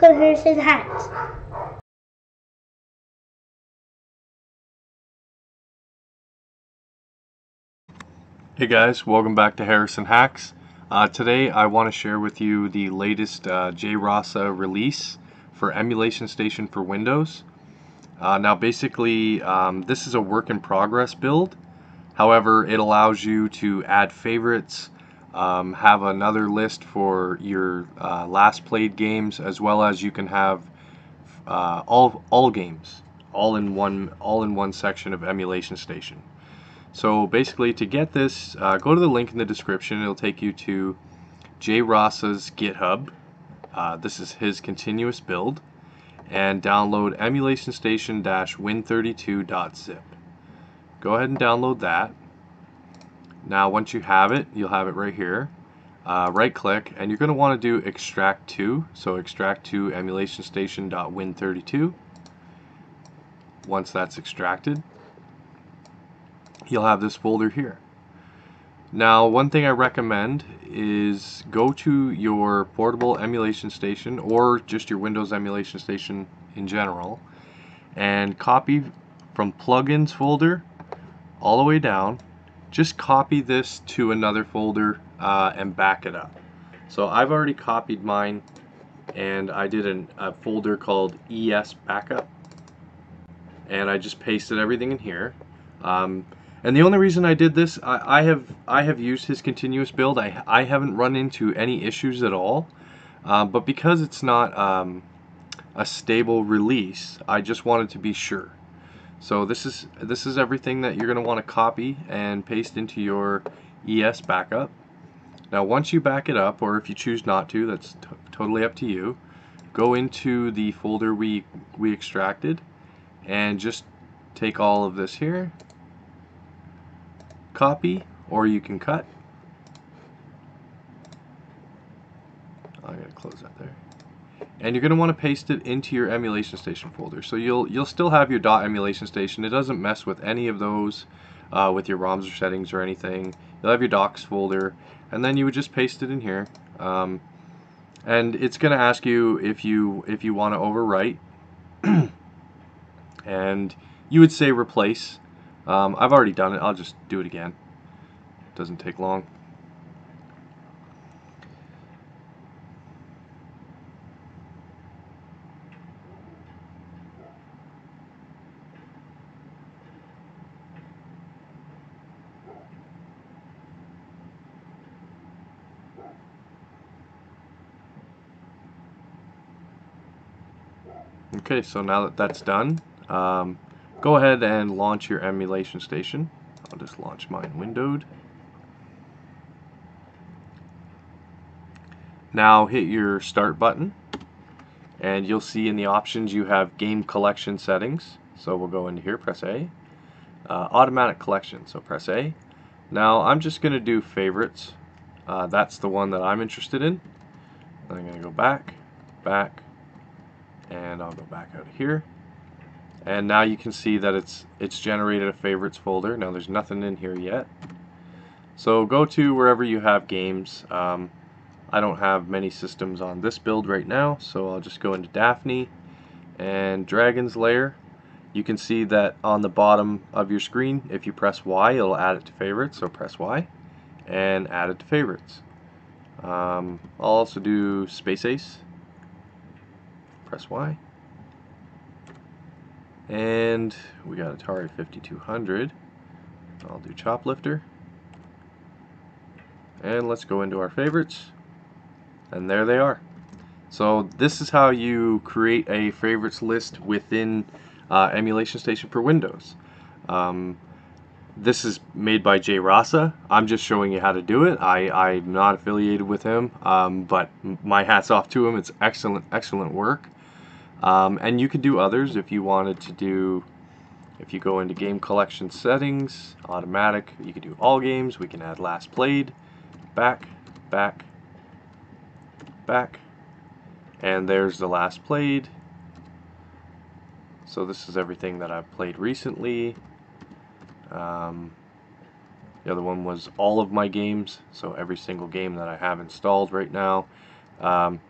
to Harrison Hacks. Hey guys, welcome back to Harrison Hacks. Uh, today I want to share with you the latest uh, jrassa release for Emulation Station for Windows. Uh, now basically um, this is a work in progress build. However, it allows you to add favorites, um, have another list for your uh, last played games, as well as you can have uh, all all games all in one all in one section of Emulation Station. So basically to get this, uh, go to the link in the description. It'll take you to jrassa's GitHub. Uh, this is his continuous build. And download emulationstation-win32.zip. Go ahead and download that. Now once you have it, you'll have it right here. Uh, right click and you're going to want to do extract to. So extract to emulationstation.win32. Once that's extracted, you'll have this folder here. Now, one thing I recommend is go to your portable emulation station or just your Windows emulation station in general and copy from plugins folder all the way down. Just copy this to another folder uh, and back it up. So I've already copied mine and I did an, a folder called ES Backup and I just pasted everything in here. Um, and the only reason I did this, I, I, have I have used his continuous build. I, I haven't run into any issues at all. Uh, but because it's not um, a stable release, I just wanted to be sure. So this is this is everything that you're going to want to copy and paste into your ES backup. Now once you back it up, or if you choose not to, that's totally up to you, go into the folder we, we extracted and just take all of this here copy or you can cut. I'm going to close that there. And you're going to want to paste it into your emulation station folder. So you'll you'll still have your dot emulation station. It doesn't mess with any of those uh, with your ROMs or settings or anything. You'll have your docs folder and then you would just paste it in here. Um, and it's going to ask you if you if you want to overwrite and you would say replace um, I've already done it. I'll just do it again. It doesn't take long. Okay, so now that that's done, um, go ahead and launch your emulation station. I'll just launch mine windowed. Now hit your start button and you'll see in the options you have game collection settings. So we'll go into here, press A. Uh, automatic collection, so press A. Now I'm just going to do favorites. Uh, that's the one that I'm interested in. I'm going to go back, back, and I'll go back out here. And now you can see that it's it's generated a favorites folder. Now there's nothing in here yet. So go to wherever you have games. Um, I don't have many systems on this build right now so I'll just go into Daphne and Dragon's Lair. You can see that on the bottom of your screen if you press Y it'll add it to favorites so press Y and add it to favorites. Um, I'll also do Space Ace press Y and we got Atari 5200. I'll do Choplifter. And let's go into our favorites. And there they are. So this is how you create a favorites list within uh, Emulation Station for Windows. Um, this is made by Jay Rasa. I'm just showing you how to do it. I, I'm not affiliated with him, um, but my hat's off to him. It's excellent, excellent work. Um, and you could do others if you wanted to do, if you go into game collection settings, automatic, you could do all games, we can add last played, back, back, back, and there's the last played. So this is everything that I've played recently. Um, the other one was all of my games, so every single game that I have installed right now. Um,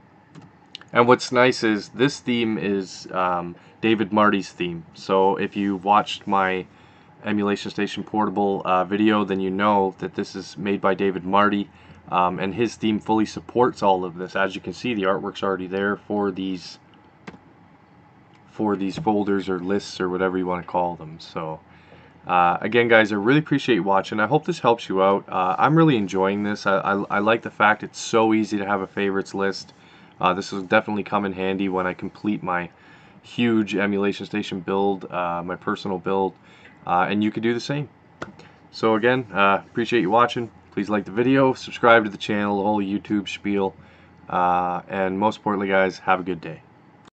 And what's nice is this theme is um, David Marty's theme. So if you watched my Emulation Station Portable uh, video, then you know that this is made by David Marty. Um, and his theme fully supports all of this. As you can see, the artwork's already there for these for these folders or lists or whatever you want to call them. So uh, again, guys, I really appreciate you watching. I hope this helps you out. Uh, I'm really enjoying this. I, I, I, like the fact it's so easy to have a favorites list. Uh, this will definitely come in handy when I complete my huge emulation station build, uh, my personal build, uh, and you can do the same. So again, uh, appreciate you watching. Please like the video, subscribe to the channel, the whole YouTube spiel, and most importantly, guys, have a good day.